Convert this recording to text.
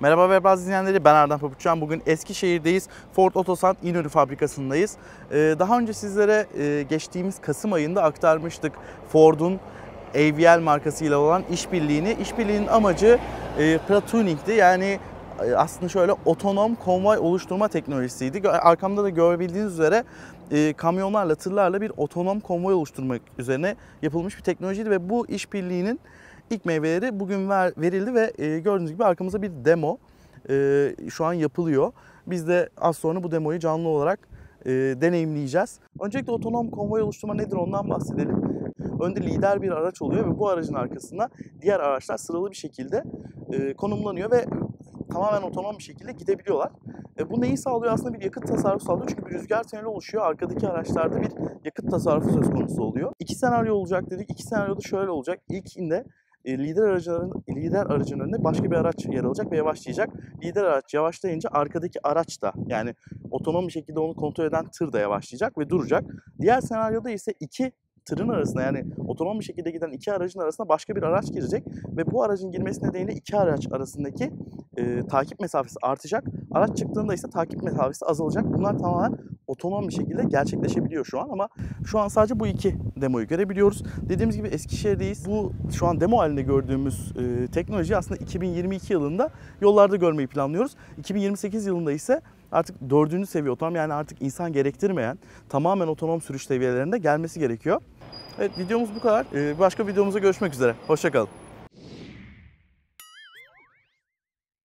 Merhaba Webbaz izleyenleri ben Erdem Papuçan. Bugün Eskişehir'deyiz. Ford Otosan İnönü fabrikasındayız. Ee, daha önce sizlere e, geçtiğimiz Kasım ayında aktarmıştık Ford'un AVL markasıyla olan işbirliğini. İşbirliğinin amacı e. Yani e, aslında şöyle otonom konvoy oluşturma teknolojisiydi. Arkamda da görebildiğiniz üzere e, kamyonlarla, tırlarla bir otonom konvoy oluşturmak üzerine yapılmış bir teknolojiydi ve bu işbirliğinin ilk meyveleri bugün ver, verildi ve e, gördüğünüz gibi arkamızda bir demo e, şu an yapılıyor. Biz de az sonra bu demoyu canlı olarak e, deneyimleyeceğiz. Öncelikle otonom konvoy oluşturma nedir ondan bahsedelim. Önde lider bir araç oluyor ve bu aracın arkasında diğer araçlar sıralı bir şekilde e, konumlanıyor ve tamamen otonom bir şekilde gidebiliyorlar. E, bu neyi sağlıyor? Aslında bir yakıt tasarrufu sağlıyor. Çünkü bir rüzgar tüneli oluşuyor. Arkadaki araçlarda bir yakıt tasarrufu söz konusu oluyor. İki senaryo olacak dedik. İki senaryoda şöyle olacak. İlkinde e, lider aracın lider aracın önünde başka bir araç yer alacak ve yavaşlayacak. Lider araç yavaşlayınca arkadaki araç da yani otonom bir şekilde onu kontrol eden tır da yavaşlayacak ve duracak. Diğer senaryoda ise iki tırın arasında yani otonom bir şekilde giden iki aracın arasında başka bir araç girecek ve bu aracın girmesi nedeniyle iki araç arasındaki e, takip mesafesi artacak. Araç çıktığında ise takip mesafesi azalacak. Bunlar tamamen otonom bir şekilde gerçekleşebiliyor şu an ama şu an sadece bu iki demoyu görebiliyoruz. Dediğimiz gibi Eskişehir'deyiz. Bu şu an demo halinde gördüğümüz e, teknoloji aslında 2022 yılında yollarda görmeyi planlıyoruz. 2028 yılında ise artık dördüncü seviye otonom yani artık insan gerektirmeyen tamamen otonom sürüş seviyelerinde gelmesi gerekiyor. Evet videomuz bu kadar. E, başka videomuzda görüşmek üzere. Hoşçakalın.